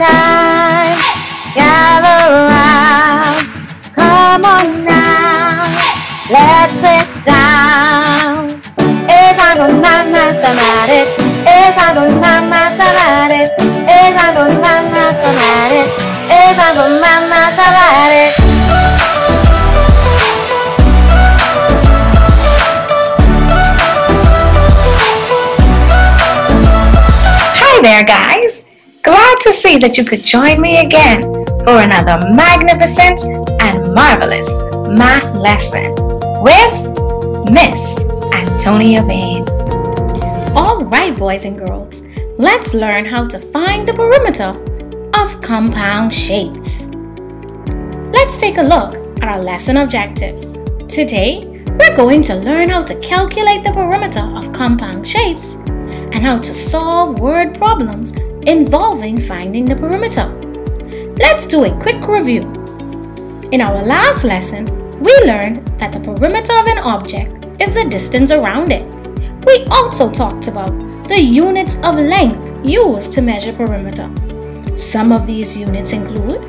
time. Gather around. Come on now. Let's sit down. It's on mathematics. It's on mathematics. To see that you could join me again for another magnificent and marvelous math lesson with Miss Antonia Bain. All right, boys and girls, let's learn how to find the perimeter of compound shapes. Let's take a look at our lesson objectives. Today, we're going to learn how to calculate the perimeter of compound shapes and how to solve word problems involving finding the perimeter. Let's do a quick review. In our last lesson, we learned that the perimeter of an object is the distance around it. We also talked about the units of length used to measure perimeter. Some of these units include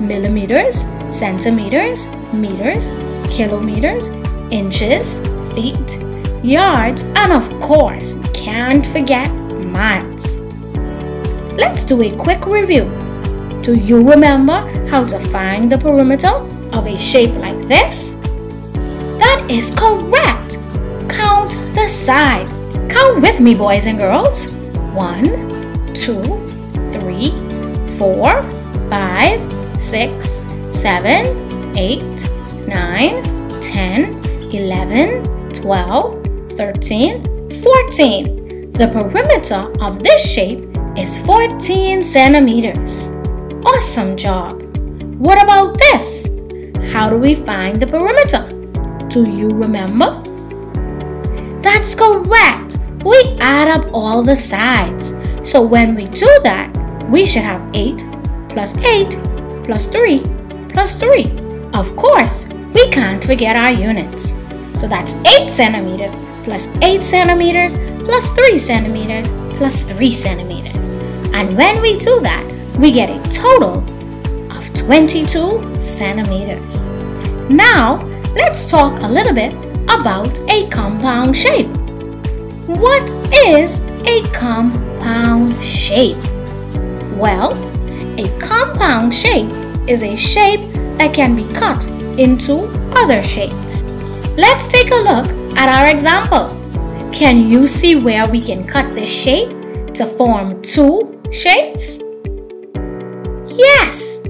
millimeters, centimeters, meters, kilometers, inches, feet, yards, and of course, we can't forget miles. Let's do a quick review. Do you remember how to find the perimeter of a shape like this? That is correct. Count the sides. Count with me, boys and girls. One, two, three, four, five, six, seven, eight, nine, ten, eleven, twelve, thirteen, fourteen. The perimeter of this shape is 14 centimeters. Awesome job. What about this? How do we find the perimeter? Do you remember? That's correct. We add up all the sides. So when we do that, we should have 8 plus 8 plus 3 plus 3. Of course, we can't forget our units. So that's 8 centimeters plus 8 centimeters plus 3 centimeters plus 3 centimeters. And when we do that, we get a total of 22 centimeters. Now, let's talk a little bit about a compound shape. What is a compound shape? Well, a compound shape is a shape that can be cut into other shapes. Let's take a look at our example. Can you see where we can cut this shape to form two shapes? Yes,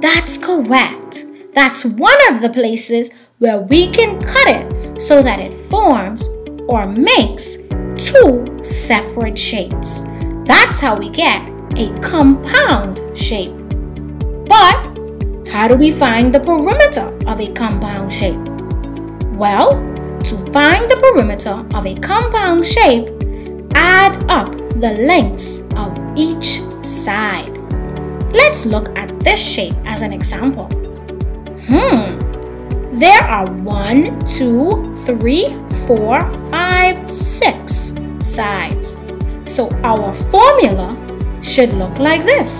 that's correct. That's one of the places where we can cut it so that it forms or makes two separate shapes. That's how we get a compound shape. But how do we find the perimeter of a compound shape? Well, to find the perimeter of a compound shape, add up the lengths of each side. Let's look at this shape as an example. Hmm, there are one, two, three, four, five, six sides. So our formula should look like this.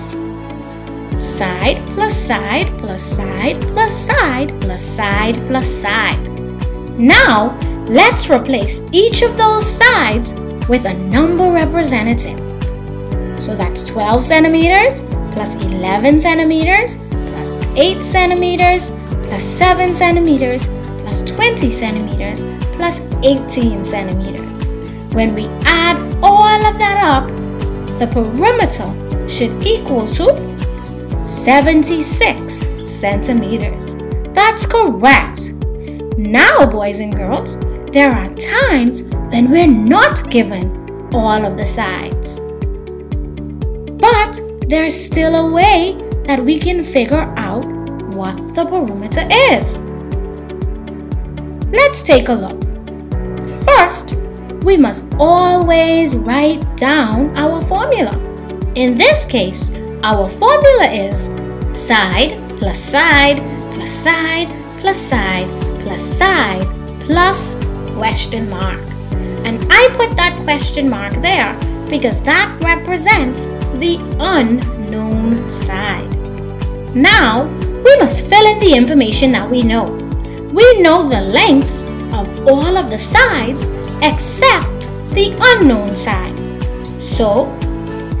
Side plus side plus side plus side plus side plus side. Now, let's replace each of those sides with a number representative. So that's 12 centimeters plus 11 centimeters plus 8 centimeters plus 7 centimeters plus 20 centimeters plus 18 centimeters. When we add all of that up, the perimeter should equal to 76 centimeters. That's correct. Now, boys and girls, there are times when we're not given all of the sides. But there's still a way that we can figure out what the perimeter is. Let's take a look. First, we must always write down our formula. In this case, our formula is side plus side plus side plus side plus side plus question mark. And I put that question mark there because that represents the unknown side. Now, we must fill in the information that we know. We know the length of all of the sides except the unknown side. So,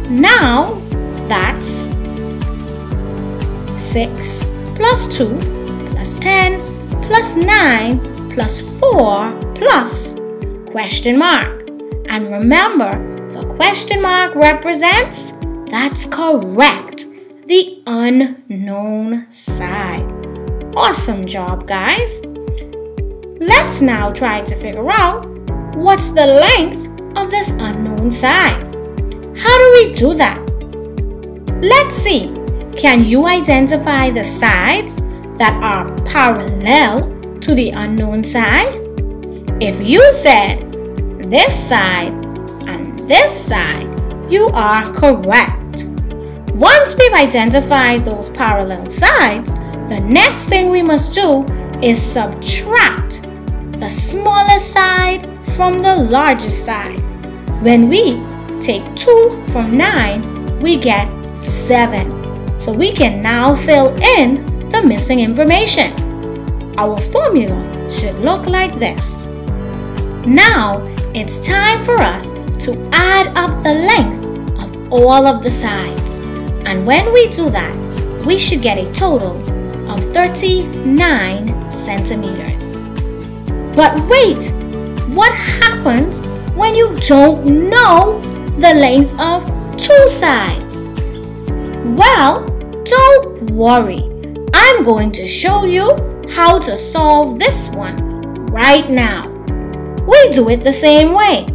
now that's 6 plus 2 plus 10 plus 9 plus 4 plus question mark. And remember, the question mark represents, that's correct, the unknown side. Awesome job, guys. Let's now try to figure out what's the length of this unknown side. How do we do that? Let's see. Can you identify the sides that are parallel to the unknown side? If you said this side and this side, you are correct. Once we've identified those parallel sides, the next thing we must do is subtract the smallest side from the largest side. When we take 2 from 9, we get 7. So we can now fill in the missing information. Our formula should look like this. Now it's time for us to add up the length of all of the sides. And when we do that, we should get a total of 39 centimeters. But wait, what happens when you don't know the length of two sides? Well, don't worry. I'm going to show you how to solve this one right now. We do it the same way.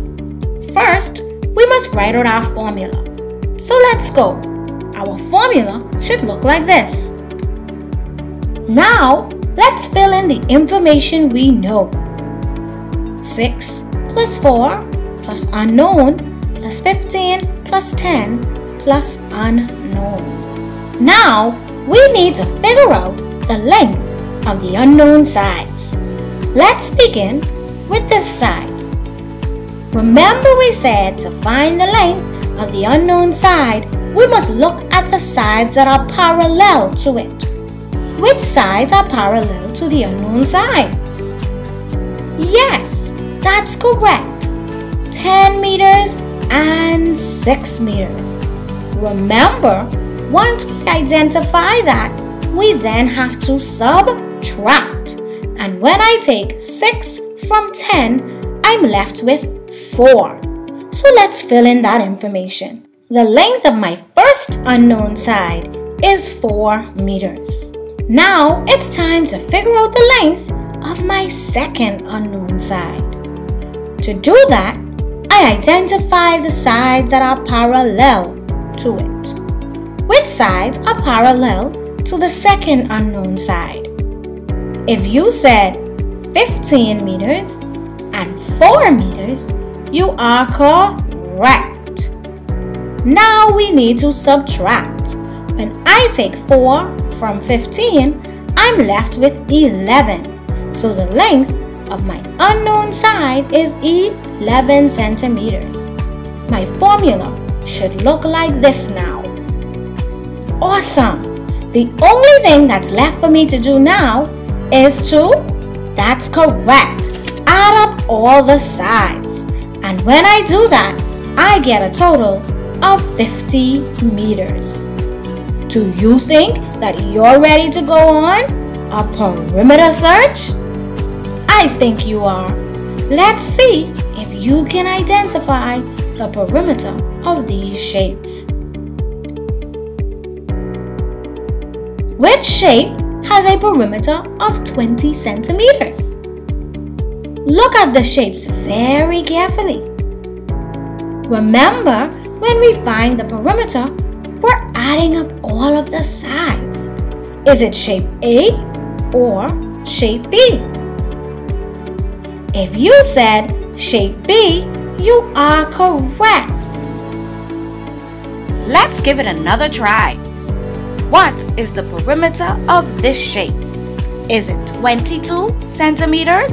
First, we must write out our formula. So let's go. Our formula should look like this. Now, let's fill in the information we know. 6 plus 4 plus unknown plus 15 plus 10 plus unknown. Now, we need to figure out the length of the unknown sides. Let's begin with this side. Remember we said to find the length of the unknown side, we must look at the sides that are parallel to it. Which sides are parallel to the unknown side? Yes, that's correct. 10 meters and 6 meters. Remember, once we identify that, we then have to subtract. And when I take 6 from 10, I'm left with 4. So let's fill in that information. The length of my first unknown side is 4 meters. Now it's time to figure out the length of my second unknown side. To do that, I identify the sides that are parallel to it. Which sides are parallel to the second unknown side? If you said 15 meters and 4 meters, you are correct. Now we need to subtract. When I take 4 from 15, I'm left with 11. So the length of my unknown side is 11 centimeters. My formula should look like this now. Awesome! The only thing that's left for me to do now is to that's correct. Add up all the sides. And when I do that, I get a total of 50 meters. Do you think that you're ready to go on a perimeter search? I think you are. Let's see if you can identify the perimeter of these shapes. Which shape has a perimeter of 20 centimeters. Look at the shapes very carefully. Remember, when we find the perimeter, we're adding up all of the sides. Is it shape A or shape B? If you said shape B, you are correct. Let's give it another try. What is the perimeter of this shape? Is it 22 centimeters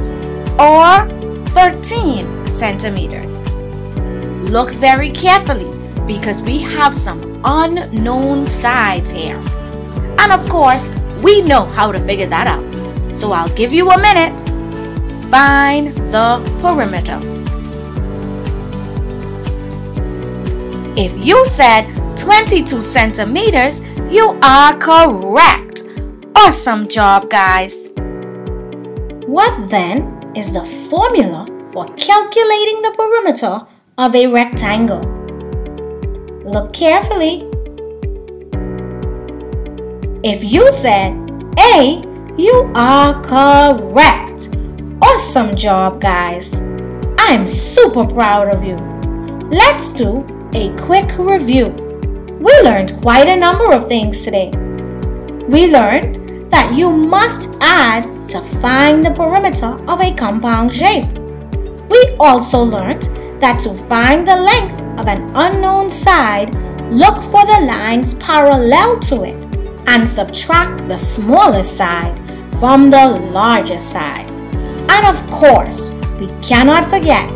or 13 centimeters? Look very carefully because we have some unknown sides here. And of course, we know how to figure that out. So I'll give you a minute. Find the perimeter. If you said 22 centimeters, you are correct. Awesome job, guys. What then is the formula for calculating the perimeter of a rectangle? Look carefully. If you said A, you are correct. Awesome job, guys. I'm super proud of you. Let's do a quick review. We learned quite a number of things today. We learned that you must add to find the perimeter of a compound shape. We also learned that to find the length of an unknown side, look for the lines parallel to it and subtract the smallest side from the largest side. And of course, we cannot forget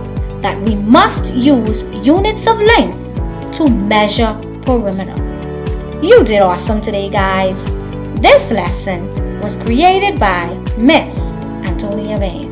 that we must use units of length to measure perimeter. You did awesome today, guys. This lesson was created by Miss Antonia Bain.